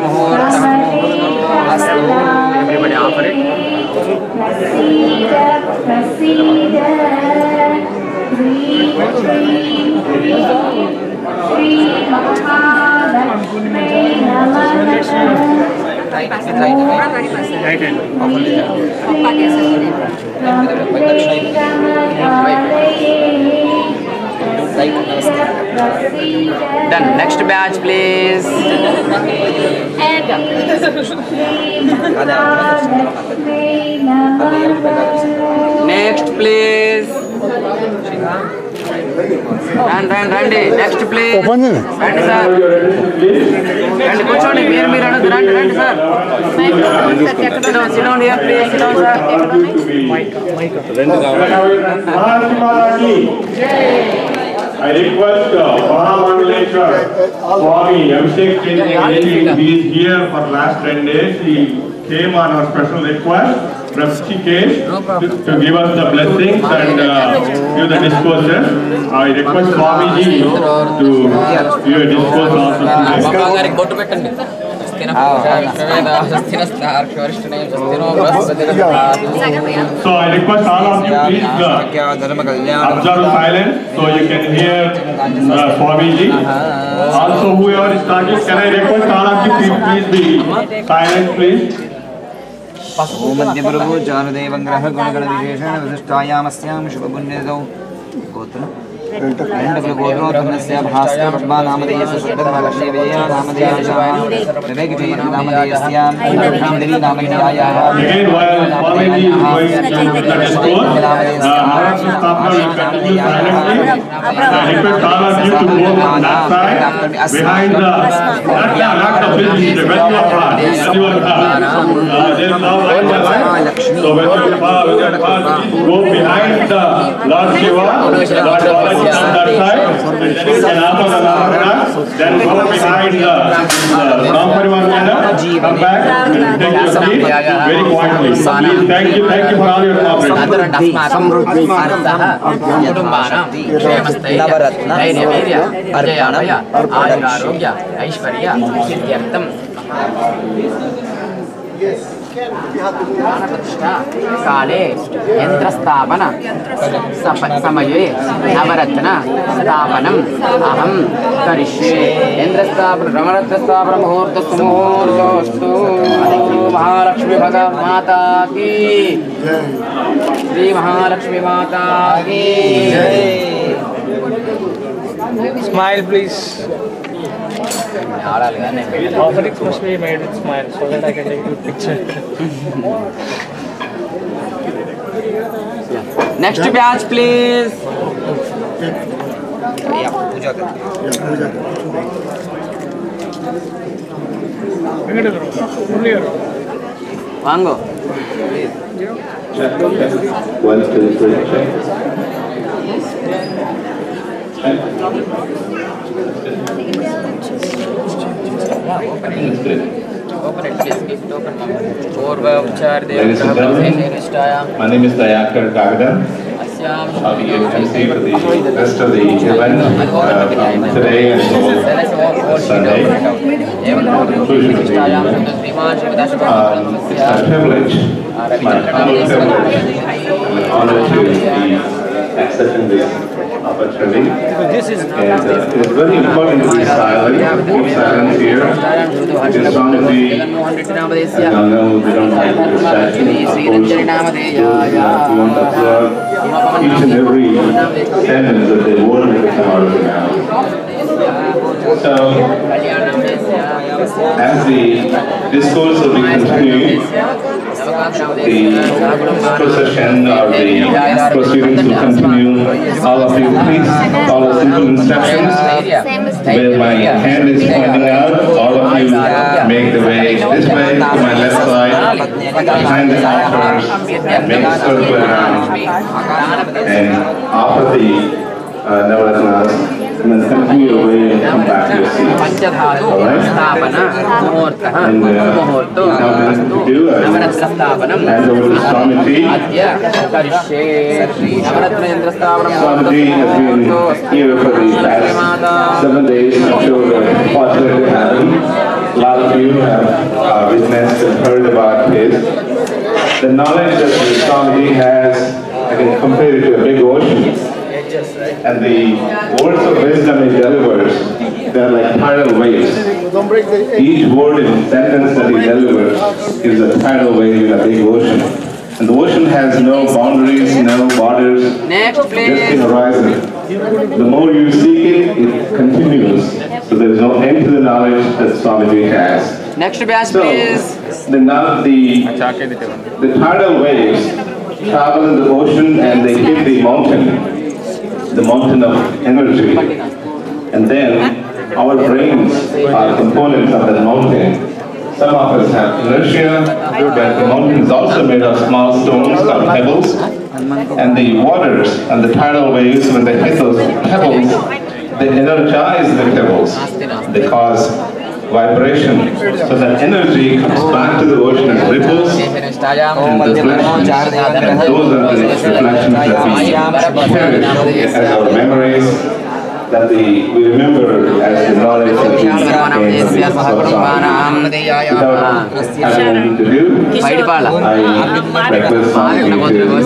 मुहूर्त Everybody offer it. Done. Next batch, please. Next, please. రండి next చేయండి. రండి సార్ రండి కూర్చోండి మీరు మీరు అనొద్దు రండి రండి sir sit down here please sit down sir Mahatmaki. I request uh, Mahamangaleshwar Swami Abhishek Chandra he is here for last 10 days. He came on our special request Rishikesh to give us the blessings and uh, the discourses. I request Swamiji to give a discourse also today. So I request all of you please uh, observe silence so you can hear uh, Swamiji. Also whoever is talking, can I request all of you please, please be silent please. मध्यप्रभु चारुदेवङ्ग्रह गुणगणविशेषेण विशिष्टायामस्यां शुभपुण्यतौ। गोत्र। गोद्रोधनस्याभास्य पद्मानामधेयससद्गन्मलक्ष्मी विजयनामधेयशां विवेकजयनामधेयस्यां Ramdevi नामधेयायाः Lakshmi. So whenever you go behind the Lord Shiva, Lord Shiva on that side, and then you can offer the Namaskar, then go behind the, the Ram Parivar Mela, come back, and take your seat very quietly. Please, thank you, thank you for all your cooperation. धैर्यवीर्य अजयाभय आयुरारोग्य ऐश्वर्य सिद्ध्यर्थं प्रतिष्ठा काले यन्त्रस्थापन सप- समये नवरत्न स्थापनम्। अहं करिष्ये। यन्त्रस्थापन नवरत्नस्थापन मुहूर्तस्तु मुहूर्तोऽस्तु महालक्ष्मी भगवमाता की। श्री महालक्ष्मी माता की। Smile, please. Mavericks must be made with smile so that I can take a picture. Next batch, please. Yeah, puja करते हैं। पूजा करते हैं। उन्हें करो। वांगो। Please. One, two, three, check. My name is Dayakar Kagadan. Of the MC for the rest of the event uh, um, today and Sunday. Um, it's my privilege, my humble privilege, and honor to be accepting this opportunity. And uh, it is very important to be silent, keep silent here. Because some of the, I don't know, they don't like distraction, of course. We want to observe each and every sentence that the word that come out of your. So, as the discourse will be the procession or the proceedings will continue all of you please follow simple instructions. Where my hand is pointing out, all of you make the way this way to my left side, behind the altars, and make a circle around. And after the uh, Navaratnas, and then come here away and come back to your seats. Alright? And uh, now then to do uh, a hand over to Swamiji. Swamiji has been here for the past seven days. I'm sure the fortunate happened. A lot of you have uh, witnessed and heard about his. The knowledge that Swamiji has, I can compare it to a big ocean. Right. And the words of wisdom it delivers, they're like tidal waves. Each word and sentence that he delivers is a tidal wave in a big ocean. And the ocean has no boundaries, no borders, just the horizon. The more you seek it, it continues. So there is no end to the knowledge that Swamiji has. Next bass, so, please. The, the, the tidal waves travel in the ocean and they hit the mountain the mountain of energy. And then our brains are components of that mountain. Some of us have inertia, but the mountain is also made of small stones or pebbles. And the waters and the tidal waves, when they hit those pebbles, they energize the pebbles. They cause vibration. So that energy comes back to the ocean and ripples and reflections. And those are the reflections that we cherish as our memories, that the, we remember as the knowledge of the without having anything to do, I request some of you to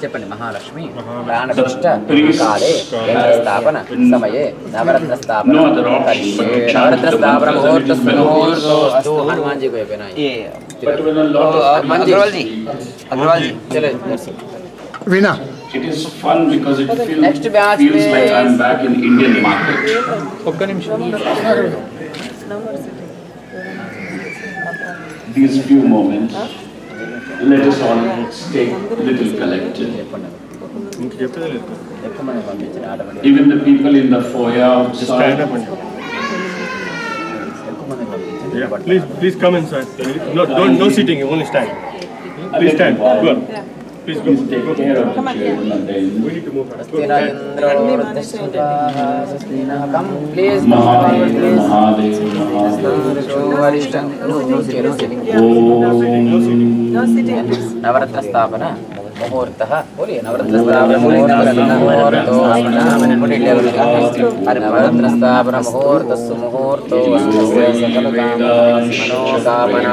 చెప్పండి మహాలక్ష్మి ప్రాణప్రతిష్ఠ కాలే కేంద్ర స్థాపన సమయే నవరత్న స్థాపన No other option but to chant Navratna the స్థాపన mantras ముహూర్త and melodies. ముహూర్తో Hanuman G को అయిపోయినాయి But when a lot of Hanuman ji Agarwal ji Agarwal ji चले that's it. Veena It is fun because it feels, Next batch, feels like please. I'm back in Indian market. ఒక్క నిమిషం These few moments, Let us all stay a little collected. Even the people in the foyer outside, Yeah, please, please come inside. No, don't, no sitting, only stand. Please stand. Go. on. Please go. take care of the children and then We need to move. Come, please. Mahadev, Mahadev, Mahadev. नवरत्न स्थापना मुहूर्तः बोलिए नवरत्न स्थापना मुहूर्तो नवरत्न स्थापना मुहूर्तस्सु मुहूर्तो मनोकामना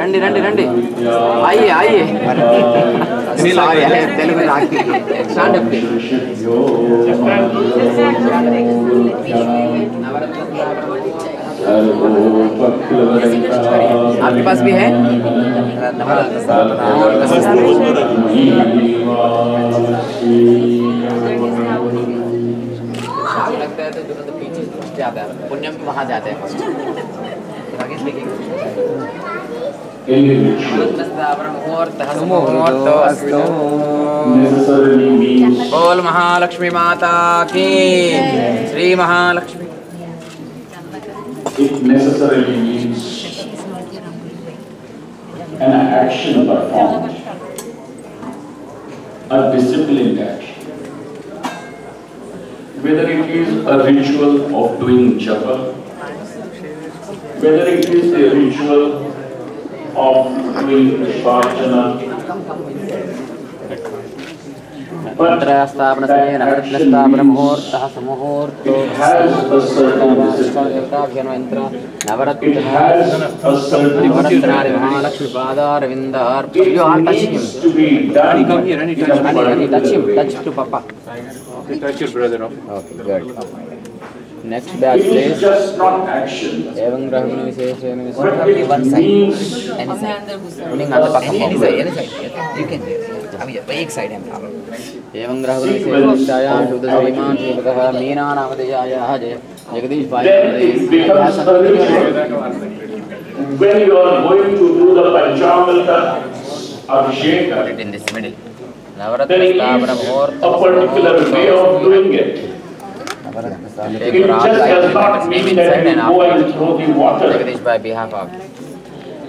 రండి రండి రండి అయ్యే అయ్యే సారీ తెలుగు నాకు స్టాండ్ అప్ आपके पास भी है शाम लगता है तो तुरंत पीछे जाता है पुण्यम वहाँ जाते हैं बोल महालक्ष्मी माता की Shri Mahalakshmi it necessarily means an action performed, a disciplined action. Whether it is a ritual of doing japa, whether it is a ritual of doing Vishvachana, but it has a certain It needs to be done. Come here, touch him. Touch to Papa. Touch your brother. Okay, good. Next batch से एवं ग्रहण विशेषेण विशेष one side any side उन्हें on the पक्का any side any side you can अभी एक side है हम एवं ग्रहण आया शुद्ध श्रीमान श्रीपतः मीना नाम दे नामधेयायाः जय जगदीश भाई When you are going to do the Panchamrita Abhishek, then it is a particular way of doing it. It just does not mean that you go and throw the water. By behalf of.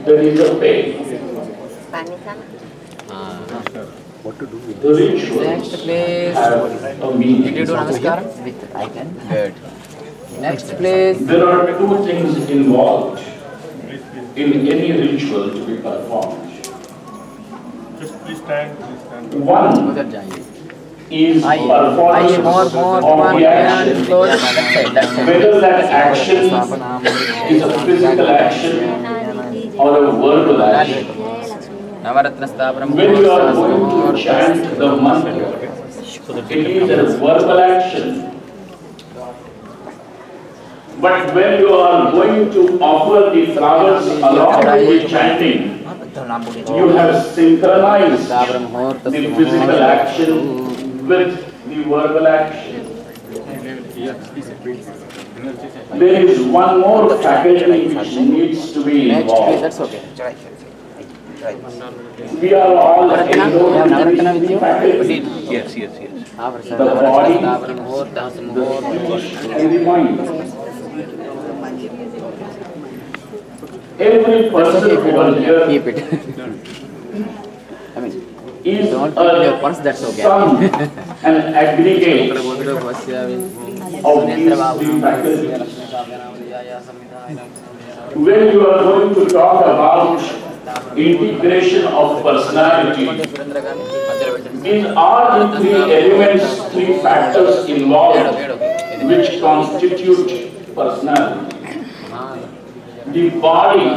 There is a pay. What to do with the? Next place. Did you do namaskar? I can. Good. Next place. There are two things involved in any ritual to be performed. Just please stand. One is I, performance I more, more, of the action, whether that action is a physical action or a verbal action. When you are going to chant the mantra, it is a verbal action. But when you are going to offer the flowers along with chanting, you have synchronized the physical action with the verbal action. There is one more faculty which needs to be involved. We are all enrolled. Yes, yes, yes. The body, the speech, and the mind. Every person who was here is a that's okay. sum, an aggregate of these factors. When you are going to talk about integration of personality, these are the three elements, three factors involved which constitute personality. The body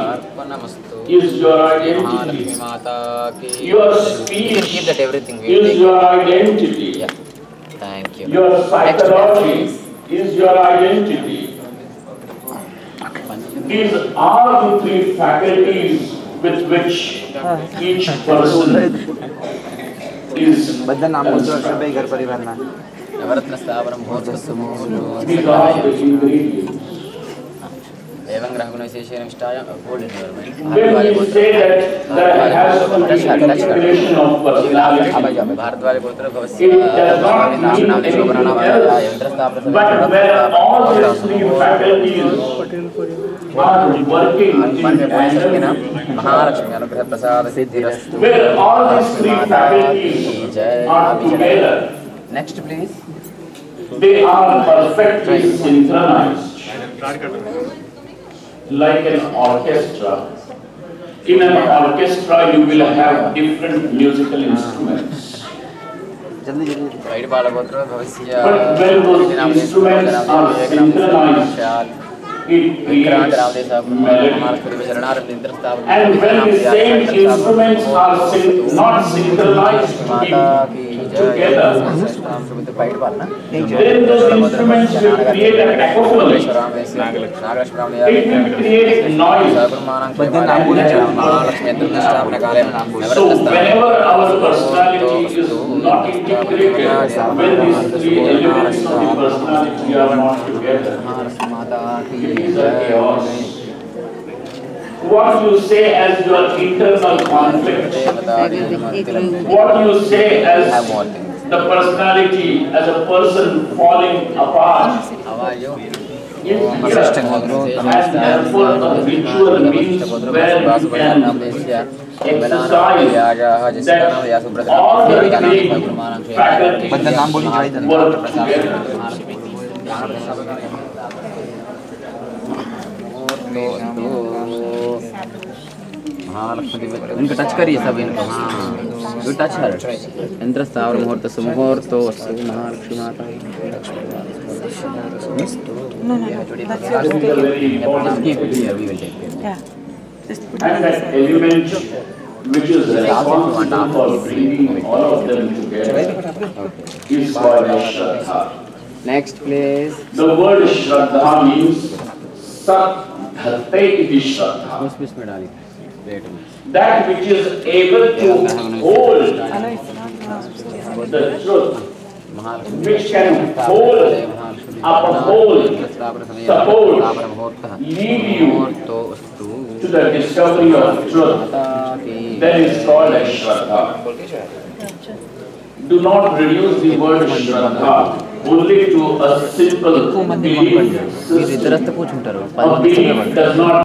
is your identity. Your speech that everything is your identity. Yeah. Thank you. Your psychology is your identity. These are the three faculties with which each person is. बद्दल नाम बोलो अशोक भाई घर पर ही भरना नवरत्न स्थावरम These are the ingredients. एवं ग्राहकविशेषनिष्ठाय gold environment Bharat वाले गोत्र नाम नाम देश बनाना वाला इंद्रस्था महालक्ष्मी अनुग्रह प्रसाद सिद्धि next please They are perfectly synchronized. like an orchestra. In an orchestra, you will have different musical instruments. But when those instruments are synchronized, it creates melody. And when the same instruments are syn not synchronized, then those instruments will create a cacophony. It will create noise. So whenever our personality is not integrated, when these three elements of the personality are not together, it is a chaos. what you say as your internal conflict, what you say as the personality, as a person falling apart, is here, and therefore the ritual means where we can exercise that all the three faculties work together. हाँ इनको touch करिए सब इनको हाँ you touch her इंद्रस्तावर मुहूर्त सुमुहूर्त तो महालक्ष्मी माता element which is responsible for bringing all of them together is called as shraddha. Next, please. The word shraddha means sat dhate iti shraddha. that which is able to hold the truth, which can hold, uphold, support, lead you to the discovery of truth, that is called as Shraddha. Do not reduce the word Shraddha only to a simple belief system. A belief does not